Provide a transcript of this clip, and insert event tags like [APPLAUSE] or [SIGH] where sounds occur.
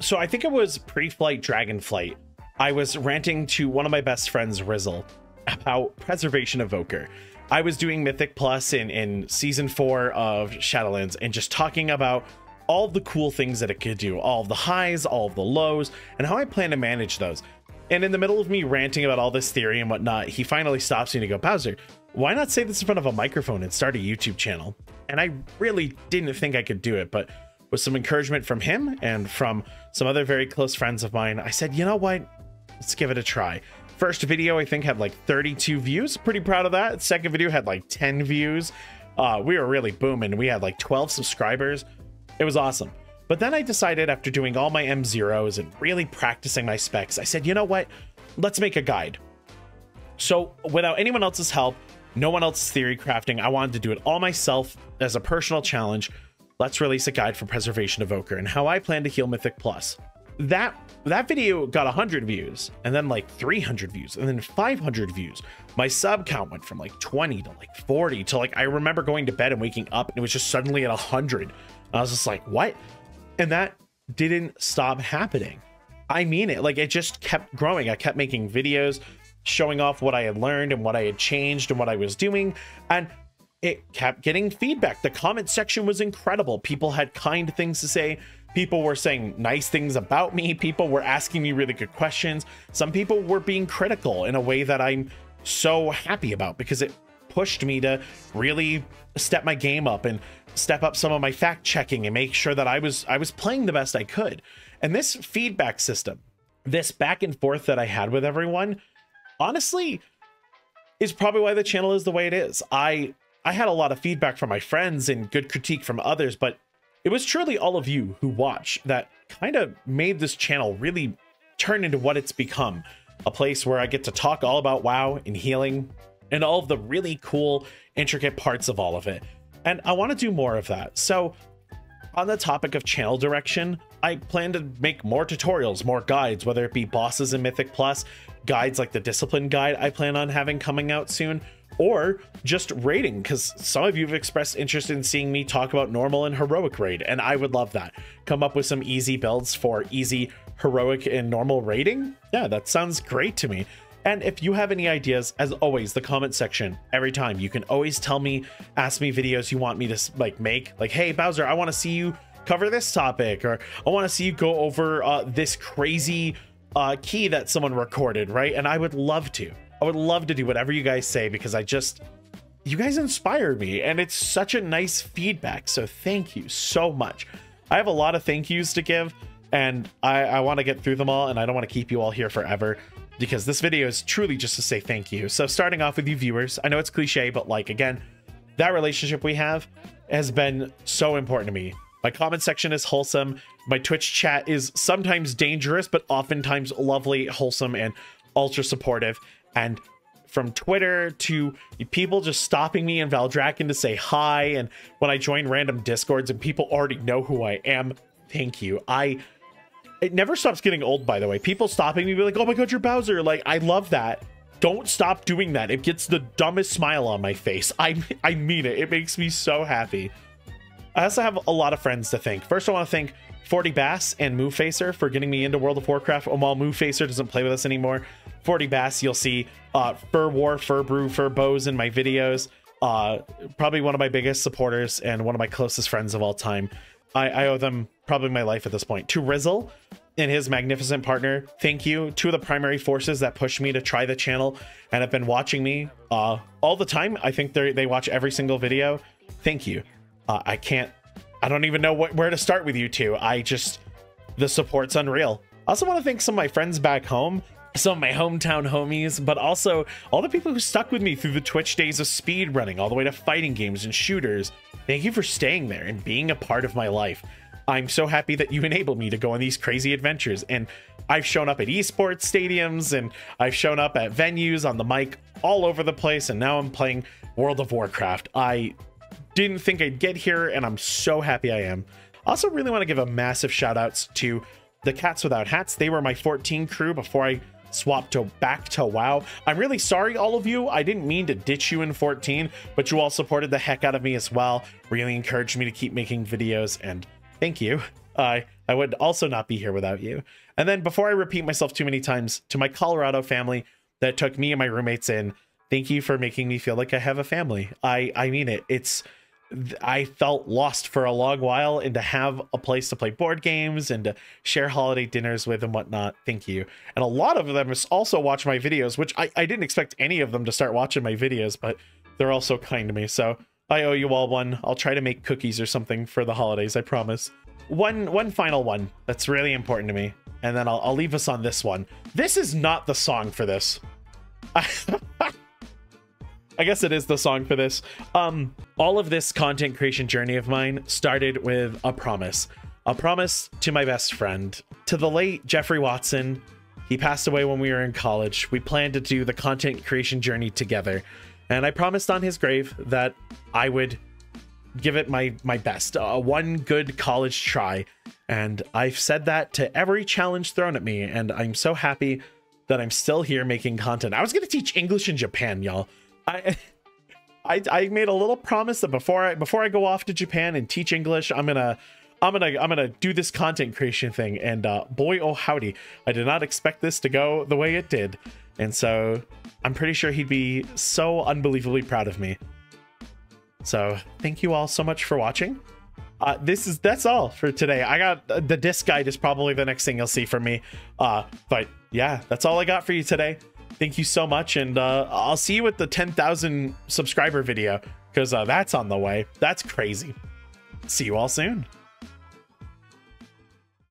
So I think it was pre-flight Dragonflight. I was ranting to one of my best friends, Rizzle, about Preservation Evoker. I was doing Mythic Plus in, in season four of Shadowlands and just talking about all the cool things that it could do, all the highs, all the lows, and how I plan to manage those. And in the middle of me ranting about all this theory and whatnot, he finally stops me to go, Bowser, why not say this in front of a microphone and start a YouTube channel? And I really didn't think I could do it, but with some encouragement from him and from some other very close friends of mine, I said, you know what? Let's give it a try. First video, I think, had like 32 views. Pretty proud of that. Second video had like 10 views. Uh, we were really booming. We had like 12 subscribers. It was awesome. But then I decided after doing all my M0s and really practicing my specs, I said, you know what? Let's make a guide. So without anyone else's help, no one else's theory crafting, I wanted to do it all myself as a personal challenge. Let's release a guide for Preservation Evoker and how I plan to heal Mythic Plus. That that video got 100 views and then like 300 views and then 500 views. My sub count went from like 20 to like 40 to like I remember going to bed and waking up and it was just suddenly at 100. I was just like, "What?" And that didn't stop happening. I mean it. Like it just kept growing. I kept making videos showing off what I had learned and what I had changed and what I was doing. And it kept getting feedback. The comment section was incredible. People had kind things to say. People were saying nice things about me. People were asking me really good questions. Some people were being critical in a way that I'm so happy about because it pushed me to really step my game up and step up some of my fact checking and make sure that I was I was playing the best I could. And this feedback system, this back and forth that I had with everyone, honestly is probably why the channel is the way it is. I I had a lot of feedback from my friends and good critique from others, but it was truly all of you who watch that kind of made this channel really turn into what it's become. A place where I get to talk all about WoW and healing and all of the really cool, intricate parts of all of it. And I want to do more of that. So on the topic of channel direction, I plan to make more tutorials, more guides, whether it be bosses in Mythic Plus, guides like the Discipline Guide I plan on having coming out soon, or just raiding, because some of you have expressed interest in seeing me talk about normal and heroic raid, and I would love that. Come up with some easy builds for easy heroic and normal raiding? Yeah, that sounds great to me. And if you have any ideas, as always, the comment section, every time, you can always tell me, ask me videos you want me to like make. Like, hey, Bowser, I want to see you cover this topic, or I want to see you go over uh, this crazy uh, key that someone recorded, right? And I would love to. I would love to do whatever you guys say because I just, you guys inspire me and it's such a nice feedback. So thank you so much. I have a lot of thank yous to give and I, I want to get through them all and I don't want to keep you all here forever because this video is truly just to say thank you. So starting off with you viewers, I know it's cliche, but like again, that relationship we have has been so important to me. My comment section is wholesome. My Twitch chat is sometimes dangerous, but oftentimes lovely, wholesome, and ultra supportive. And from Twitter to people just stopping me in Valdrakken to say hi, and when I join random discords and people already know who I am, thank you. I it never stops getting old, by the way. People stopping me be like, oh my god, you're Bowser. Like, I love that. Don't stop doing that. It gets the dumbest smile on my face. I I mean it. It makes me so happy. I also have a lot of friends to thank. First, I want to thank 40 Bass and Movefacer for getting me into World of Warcraft. And while Movefacer doesn't play with us anymore, 40 Bass, you'll see uh, Fur War, Fur Brew, Fur Bows in my videos. Uh, probably one of my biggest supporters and one of my closest friends of all time. I, I owe them probably my life at this point. To Rizzle and his magnificent partner, thank you. Two of the primary forces that pushed me to try the channel and have been watching me uh, all the time. I think they they watch every single video. Thank you. Uh, I can't, I don't even know what, where to start with you two. I just, the support's unreal. I also want to thank some of my friends back home, some of my hometown homies, but also all the people who stuck with me through the Twitch days of speed running, all the way to fighting games and shooters. Thank you for staying there and being a part of my life. I'm so happy that you enabled me to go on these crazy adventures. And I've shown up at esports stadiums and I've shown up at venues on the mic all over the place. And now I'm playing World of Warcraft. I didn't think I'd get here, and I'm so happy I am. Also, really want to give a massive shout outs to the Cats Without Hats. They were my 14 crew before I swapped to back to WoW. I'm really sorry, all of you. I didn't mean to ditch you in 14, but you all supported the heck out of me as well. Really encouraged me to keep making videos, and thank you. I I would also not be here without you. And then before I repeat myself too many times, to my Colorado family that took me and my roommates in, thank you for making me feel like I have a family. I I mean it. It's I felt lost for a long while and to have a place to play board games and to share holiday dinners with and whatnot. Thank you. And a lot of them also watch my videos, which I, I didn't expect any of them to start watching my videos, but they're all so kind to me. So I owe you all one. I'll try to make cookies or something for the holidays, I promise. One one final one that's really important to me, and then I'll, I'll leave us on this one. This is not the song for this. [LAUGHS] I guess it is the song for this. Um, all of this content creation journey of mine started with a promise. A promise to my best friend. To the late Jeffrey Watson. He passed away when we were in college. We planned to do the content creation journey together. And I promised on his grave that I would give it my my best, uh, one good college try. And I've said that to every challenge thrown at me, and I'm so happy that I'm still here making content. I was gonna teach English in Japan, y'all. I, [LAUGHS] I I made a little promise that before I before I go off to Japan and teach English, I'm gonna I'm gonna I'm gonna do this content creation thing. And uh, boy, oh howdy, I did not expect this to go the way it did. And so I'm pretty sure he'd be so unbelievably proud of me. So thank you all so much for watching. Uh, this is that's all for today. I got uh, the disc guide is probably the next thing you'll see from me. Uh, but yeah, that's all I got for you today. Thank you so much, and uh, I'll see you at the 10,000 subscriber video because uh, that's on the way. That's crazy. See you all soon.